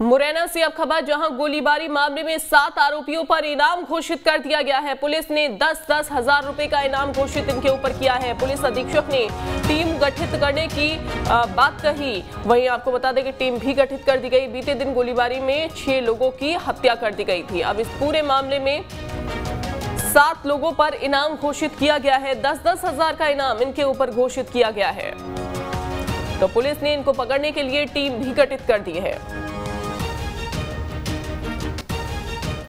मुरैना से अब खबर, जहाँ गोलीबारी मामले में सात आरोपियों पर इनाम घोषित कर दिया गया है। पुलिस ने दस दस हज़ार रुपए का इनाम घोषित इनके ऊपर किया है। पुलिस अधीक्षक ने टीम गठित करने की बात कही। वहीं आपको बता दें कि टीम भी गठित कर दी गई। बीते दिन गोलीबारी में छह लोगों की हत्या कर दी गई थी। अब इस पूरे मामले में सात लोगों पर इनाम घोषित किया गया है। दस दस हज़ार का इनाम इनके ऊपर घोषित किया गया है। तो पुलिस ने इनको पकड़ने के लिए टीम भी गठित कर दी है।